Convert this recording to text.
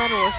抓着我